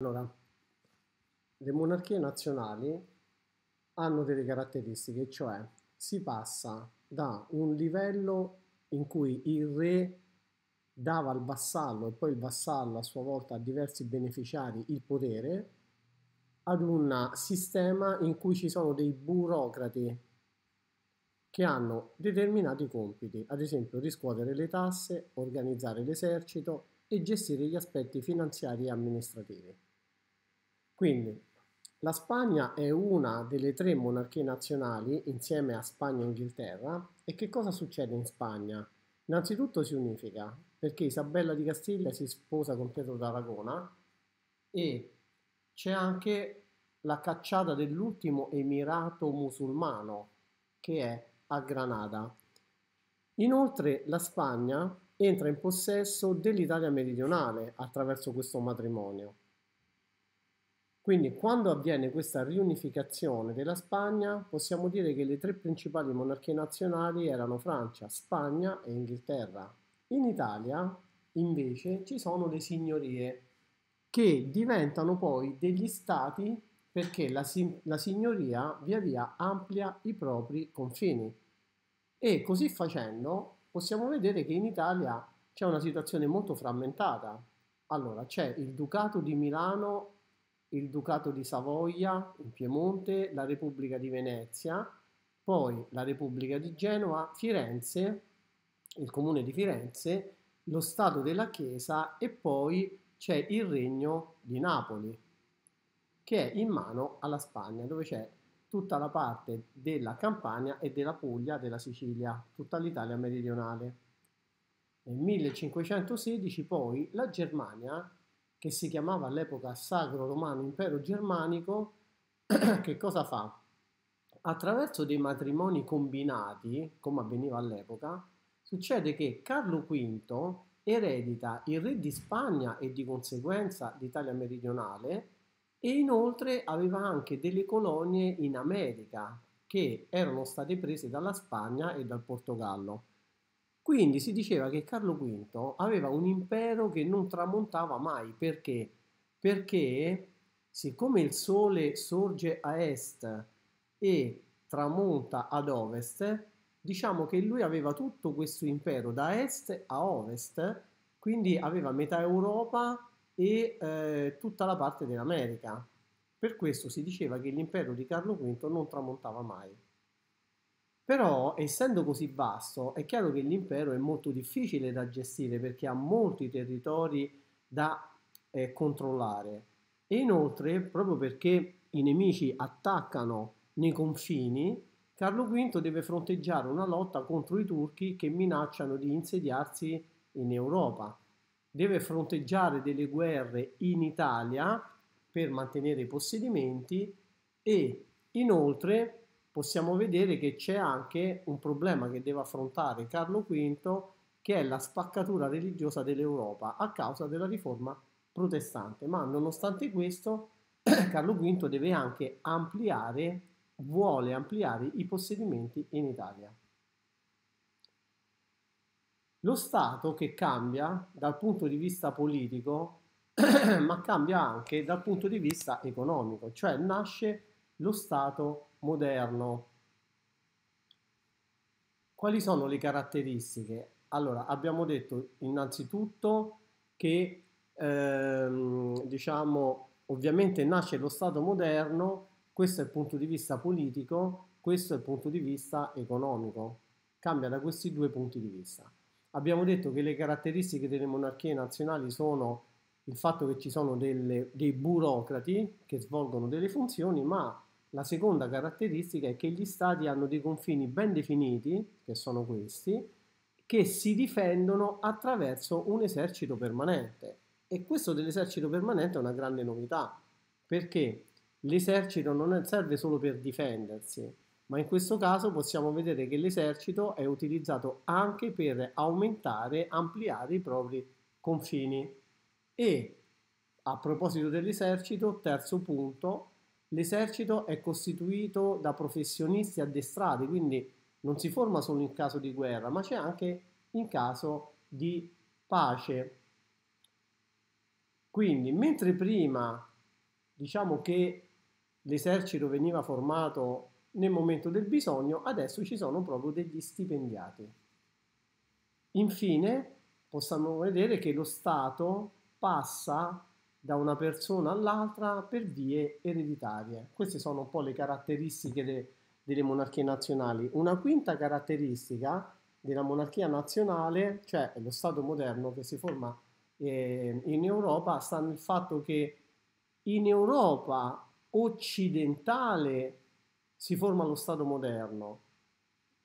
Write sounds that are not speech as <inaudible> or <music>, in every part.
Allora, le monarchie nazionali hanno delle caratteristiche, cioè si passa da un livello in cui il re dava al vassallo e poi il vassallo a sua volta a diversi beneficiari il potere, ad un sistema in cui ci sono dei burocrati che hanno determinati compiti, ad esempio riscuotere le tasse, organizzare l'esercito e gestire gli aspetti finanziari e amministrativi. Quindi la Spagna è una delle tre monarchie nazionali insieme a Spagna e Inghilterra e che cosa succede in Spagna? Innanzitutto si unifica perché Isabella di Castiglia si sposa con Pietro d'Aragona e c'è anche la cacciata dell'ultimo emirato musulmano che è a Granada. Inoltre la Spagna entra in possesso dell'Italia meridionale attraverso questo matrimonio. Quindi quando avviene questa riunificazione della Spagna possiamo dire che le tre principali monarchie nazionali erano Francia, Spagna e Inghilterra. In Italia invece ci sono le signorie che diventano poi degli stati perché la, la signoria via via amplia i propri confini e così facendo possiamo vedere che in Italia c'è una situazione molto frammentata. Allora c'è il Ducato di Milano il Ducato di Savoia in Piemonte, la Repubblica di Venezia, poi la Repubblica di Genova, Firenze, il comune di Firenze, lo Stato della Chiesa e poi c'è il Regno di Napoli, che è in mano alla Spagna, dove c'è tutta la parte della Campania e della Puglia, della Sicilia, tutta l'Italia meridionale. Nel 1516 poi la Germania che si chiamava all'epoca Sacro Romano Impero Germanico, <clears throat> che cosa fa? Attraverso dei matrimoni combinati, come avveniva all'epoca, succede che Carlo V eredita il re di Spagna e di conseguenza l'Italia meridionale e inoltre aveva anche delle colonie in America che erano state prese dalla Spagna e dal Portogallo. Quindi si diceva che Carlo V aveva un impero che non tramontava mai. Perché? Perché siccome il sole sorge a est e tramonta ad ovest, diciamo che lui aveva tutto questo impero da est a ovest, quindi aveva metà Europa e eh, tutta la parte dell'America. Per questo si diceva che l'impero di Carlo V non tramontava mai. Però, essendo così vasto, è chiaro che l'impero è molto difficile da gestire perché ha molti territori da eh, controllare. E inoltre, proprio perché i nemici attaccano nei confini, Carlo V deve fronteggiare una lotta contro i turchi che minacciano di insediarsi in Europa. Deve fronteggiare delle guerre in Italia per mantenere i possedimenti e inoltre possiamo vedere che c'è anche un problema che deve affrontare Carlo V, che è la spaccatura religiosa dell'Europa a causa della riforma protestante. Ma nonostante questo, <clears throat> Carlo V deve anche ampliare, vuole ampliare i possedimenti in Italia. Lo Stato che cambia dal punto di vista politico, <clears throat> ma cambia anche dal punto di vista economico, cioè nasce lo Stato moderno. Quali sono le caratteristiche? Allora, abbiamo detto innanzitutto che, ehm, diciamo, ovviamente nasce lo Stato moderno, questo è il punto di vista politico, questo è il punto di vista economico. Cambia da questi due punti di vista. Abbiamo detto che le caratteristiche delle monarchie nazionali sono il fatto che ci sono delle, dei burocrati che svolgono delle funzioni, ma la seconda caratteristica è che gli stati hanno dei confini ben definiti, che sono questi, che si difendono attraverso un esercito permanente. E questo dell'esercito permanente è una grande novità, perché l'esercito non serve solo per difendersi, ma in questo caso possiamo vedere che l'esercito è utilizzato anche per aumentare, ampliare i propri confini. E a proposito dell'esercito, terzo punto, L'esercito è costituito da professionisti addestrati, quindi non si forma solo in caso di guerra, ma c'è anche in caso di pace. Quindi, mentre prima diciamo che l'esercito veniva formato nel momento del bisogno, adesso ci sono proprio degli stipendiati. Infine, possiamo vedere che lo Stato passa da una persona all'altra per vie ereditarie. Queste sono un po' le caratteristiche de, delle monarchie nazionali. Una quinta caratteristica della monarchia nazionale, cioè lo Stato moderno che si forma eh, in Europa, sta nel fatto che in Europa occidentale si forma lo Stato moderno.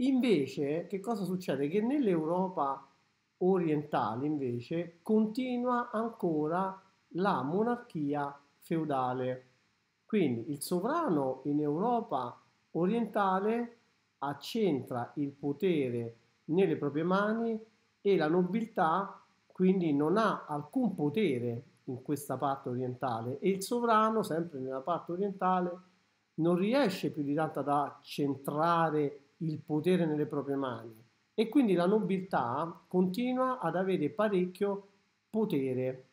Invece, che cosa succede? Che nell'Europa orientale, invece, continua ancora la monarchia feudale. Quindi il sovrano in Europa orientale accentra il potere nelle proprie mani e la nobiltà quindi non ha alcun potere in questa parte orientale e il sovrano, sempre nella parte orientale, non riesce più di tanto ad accentrare il potere nelle proprie mani e quindi la nobiltà continua ad avere parecchio potere.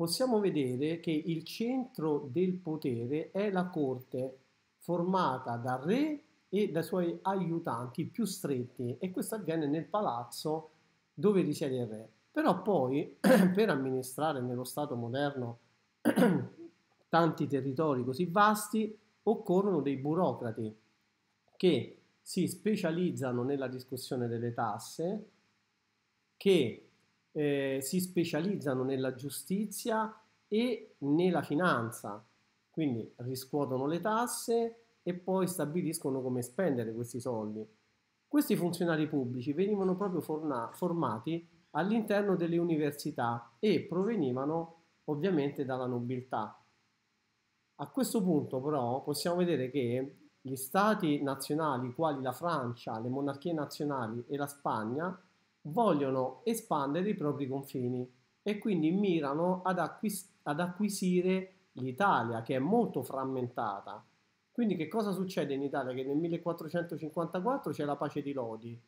Possiamo vedere che il centro del potere è la corte formata dal re e dai suoi aiutanti più stretti e questo avviene nel palazzo dove risiede il re. Però poi <clears throat> per amministrare nello Stato moderno <clears throat> tanti territori così vasti occorrono dei burocrati che si specializzano nella discussione delle tasse, che eh, si specializzano nella giustizia e nella finanza, quindi riscuotono le tasse e poi stabiliscono come spendere questi soldi. Questi funzionari pubblici venivano proprio forna- formati all'interno delle università e provenivano ovviamente dalla nobiltà. A questo punto però possiamo vedere che gli stati nazionali quali la Francia, le monarchie nazionali e la Spagna vogliono espandere i propri confini e quindi mirano ad, acquis- ad acquisire l'Italia che è molto frammentata. Quindi che cosa succede in Italia? Che nel 1454 c'è la pace di Lodi,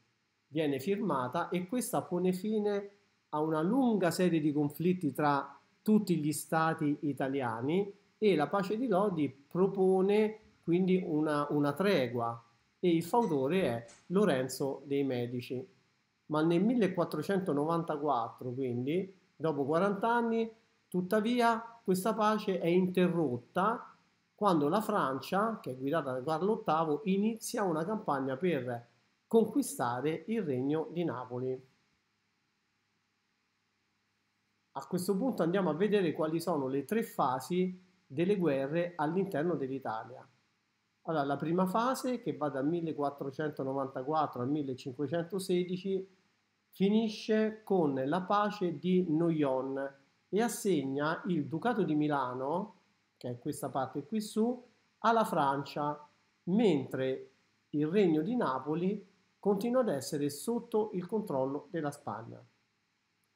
viene firmata e questa pone fine a una lunga serie di conflitti tra tutti gli stati italiani e la pace di Lodi propone quindi una, una tregua e il fautore è Lorenzo dei Medici. Ma nel 1494, quindi dopo 40 anni, tuttavia questa pace è interrotta quando la Francia, che è guidata da Carlo VIII, inizia una campagna per conquistare il regno di Napoli. A questo punto andiamo a vedere quali sono le tre fasi delle guerre all'interno dell'Italia. Allora, la prima fase, che va dal 1494 al 1516, finisce con la pace di Noyon e assegna il Ducato di Milano, che è questa parte qui su, alla Francia, mentre il Regno di Napoli continua ad essere sotto il controllo della Spagna.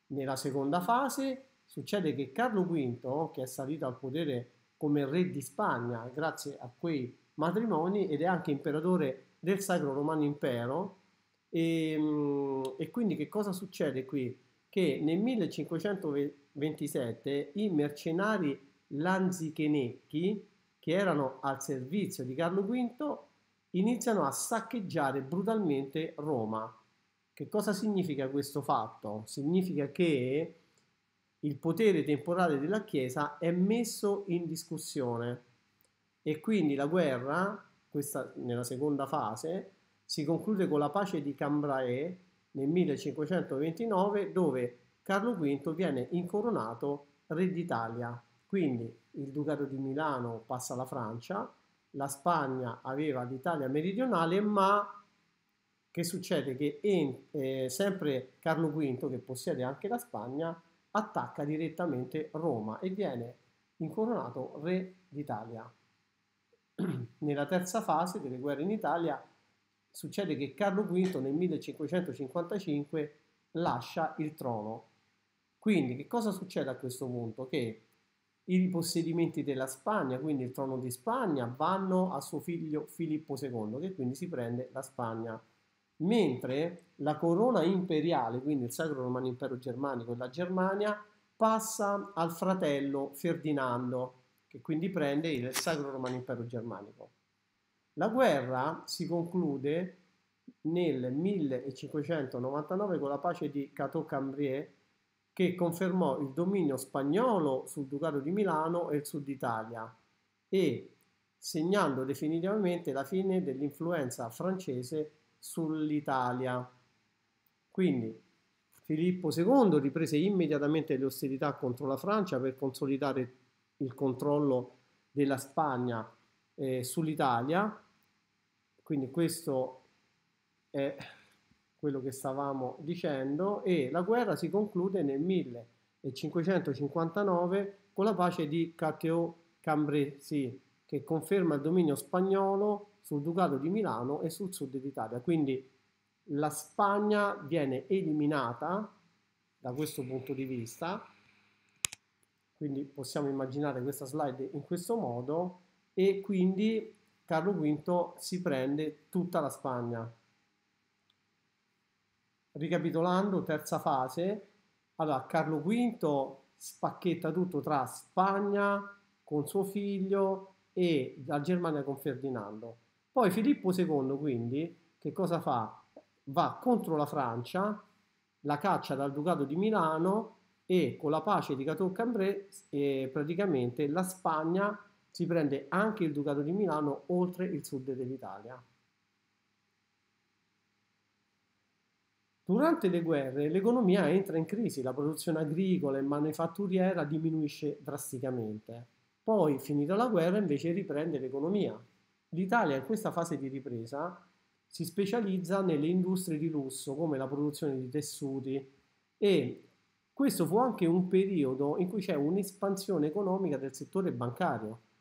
Nella seconda fase succede che Carlo V, che è salito al potere come re di Spagna grazie a quei matrimoni ed è anche imperatore del Sacro Romano Impero, e, ehm, e quindi che cosa succede qui? Che nel 1527 i mercenari lanzichenecchi, che erano al servizio di Carlo V, iniziano a saccheggiare brutalmente Roma. Che cosa significa questo fatto? Significa che il potere temporale della Chiesa è messo in discussione e quindi la guerra, questa nella seconda fase, si conclude con la pace di Cambrai nel 1529 dove Carlo V viene incoronato re d'Italia. Quindi il Ducato di Milano passa alla Francia, la Spagna aveva l'Italia meridionale, ma che succede? Che in, eh, sempre Carlo V, che possiede anche la Spagna, attacca direttamente Roma e viene incoronato re d'Italia. <clears throat> Nella terza fase delle guerre in Italia succede che Carlo V nel 1555 lascia il trono. Quindi che cosa succede a questo punto? Che i possedimenti della Spagna, quindi il trono di Spagna, vanno a suo figlio Filippo II, che quindi si prende la Spagna. mentre la corona imperiale, quindi il Sacro Romano Impero Germanico e la Germania, passa al fratello Ferdinando, che quindi prende il Sacro Romano Impero Germanico. La guerra si conclude nel 1599 con la pace di Cateau-Cambrai che confermò il dominio spagnolo sul Ducato di Milano e il Sud Italia e segnando definitivamente la fine dell'influenza francese sull'Italia. Quindi Filippo II riprese immediatamente le ostilità contro la Francia per consolidare il controllo della Spagna eh, sull'Italia. Quindi questo è quello che stavamo dicendo e la guerra si conclude nel 1559 con la pace di Cateau-Cambrésis che conferma il dominio spagnolo sul Ducato di Milano e sul sud d'Italia. Quindi la Spagna viene eliminata da questo punto di vista, quindi possiamo immaginare questa slide in questo modo e quindi Carlo V si prende tutta la Spagna. Ricapitolando, terza fase, allora Carlo V spacchetta tutto tra Spagna con suo figlio e la Germania con Ferdinando. Poi Filippo II quindi che cosa fa? Va contro la Francia, la caccia dal Ducato di Milano e con la pace di Cateau-Cambrai eh, praticamente la Spagna si prende anche il Ducato di Milano oltre il sud dell'Italia. Durante le guerre l'economia entra in crisi, la produzione agricola e manifatturiera diminuisce drasticamente. Poi, finita la guerra, invece riprende l'economia. L'Italia in questa fase di ripresa si specializza nelle industrie di lusso come la produzione di tessuti e questo fu anche un periodo in cui c'è un'espansione economica del settore bancario.